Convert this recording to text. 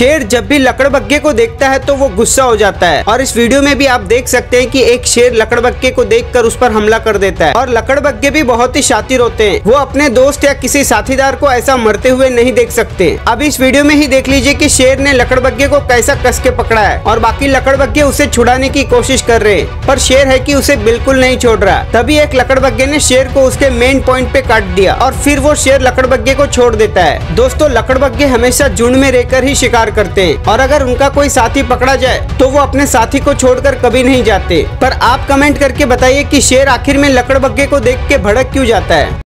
शेर जब भी लकड़बग्गे को देखता है तो वो गुस्सा हो जाता है। और इस वीडियो में भी आप देख सकते हैं कि एक शेर लकड़बग्गे को देखकर उस पर हमला कर देता है। और लकड़बग्गे भी बहुत ही शातिर होते हैं। वो अपने दोस्त या किसी साथीदार को ऐसा मरते हुए नहीं देख सकते। अब इस वीडियो में ही देख लीजिए कि शेर ने लकड़बग्गे को कैसा कस के पकड़ा है। और बाकी लकड़बग्गे उसे छुड़ाने की कोशिश कर रहे हैं। पर शेर है कि उसे बिल्कुल नहीं छोड़ रहा। तभी एक लकड़बग्गे ने शेर को उसके मेन पॉइंट पे काट दिया। और फिर वो शेर लकड़बग्गे को छोड़ देता है। दोस्तों, लकड़बग्गे हमेशा झुंड में रहकर ही शिकार करते हैं और अगर उनका कोई साथी पकड़ा जाए तो वो अपने साथी को छोड़कर कभी नहीं जाते। पर आप कमेंट करके बताइए कि शेर आखिर में लकड़बग्गे को देख के भड़क क्यों जाता है।